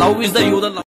love is the you the love.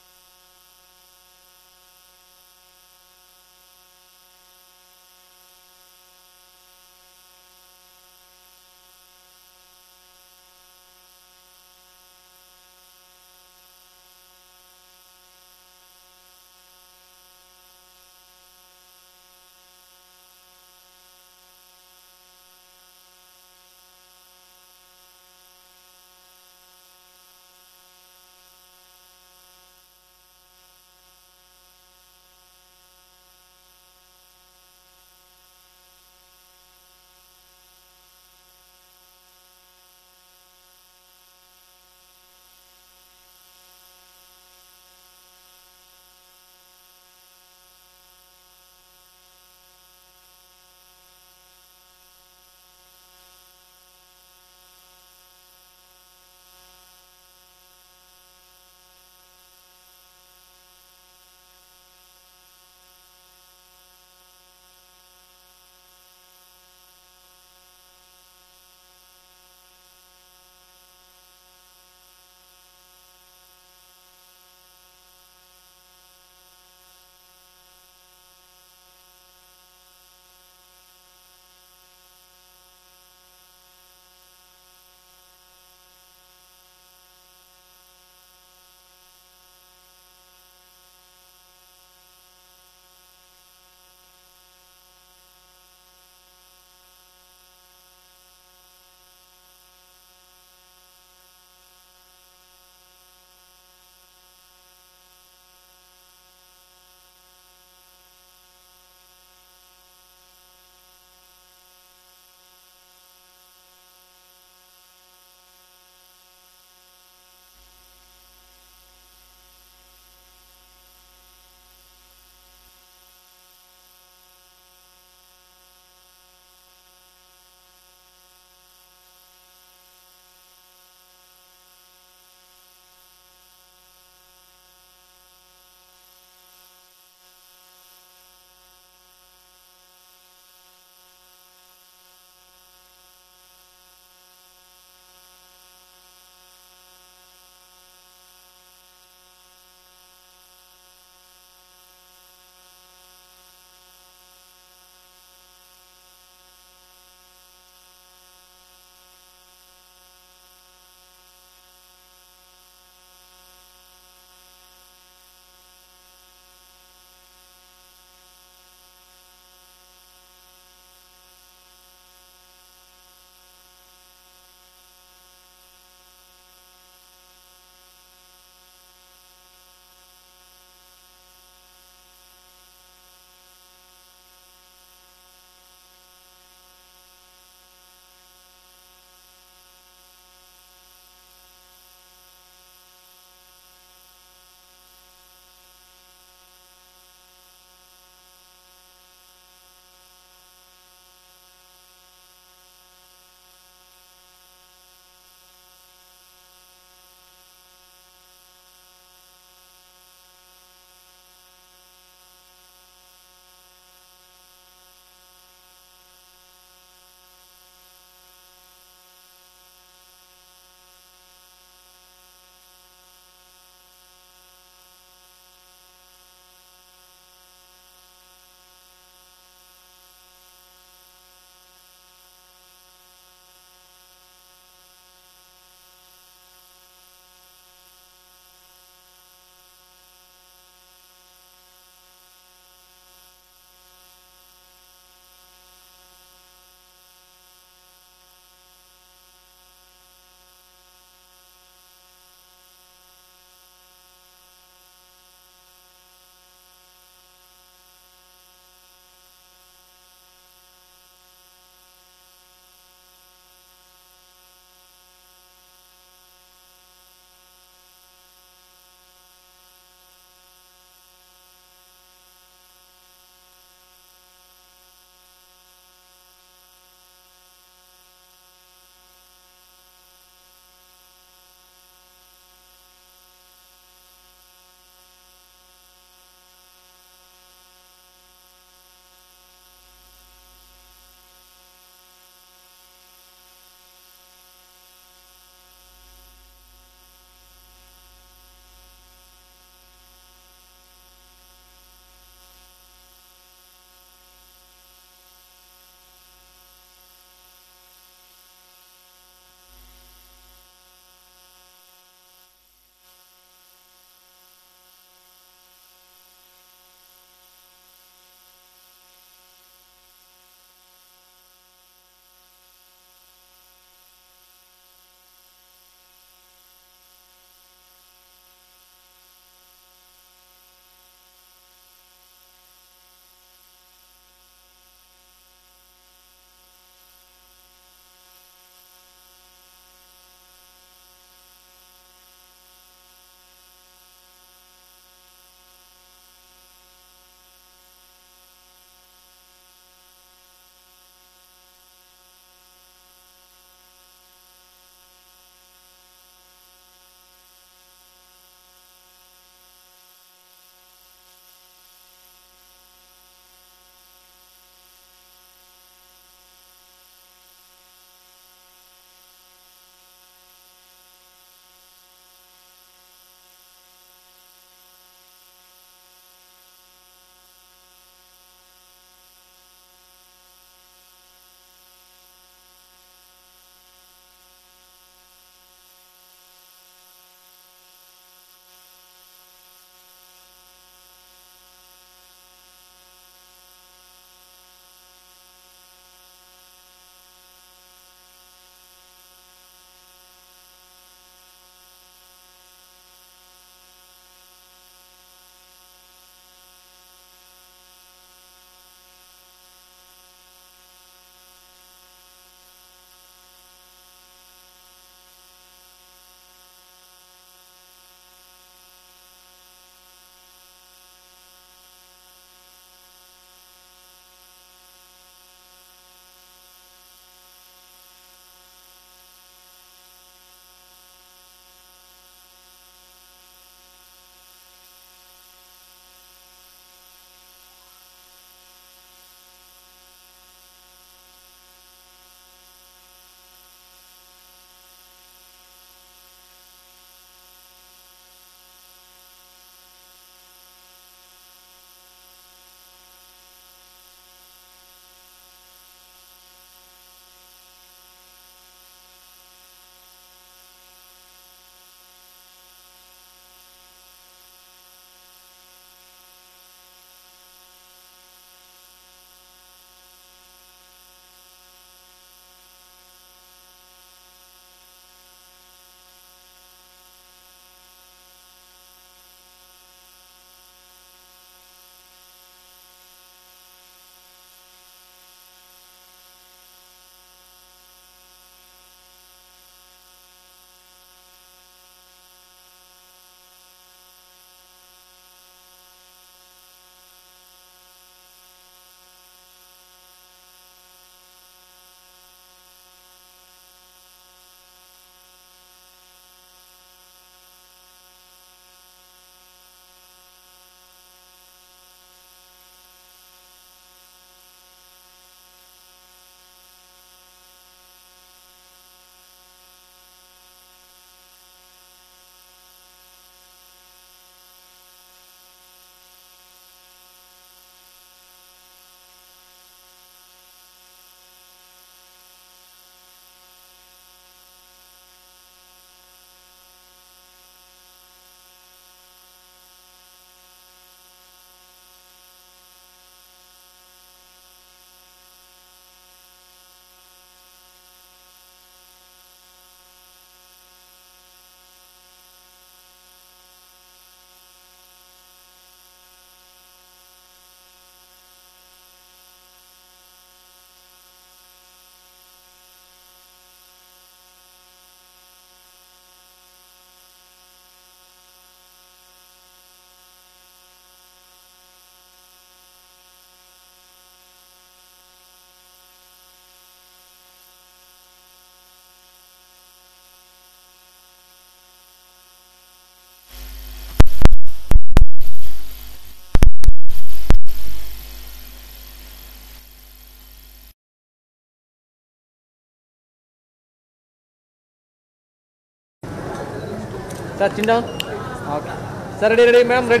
touching down. Okay. Sir, ready, ready, ma'am.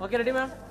Okay, ready, ma'am?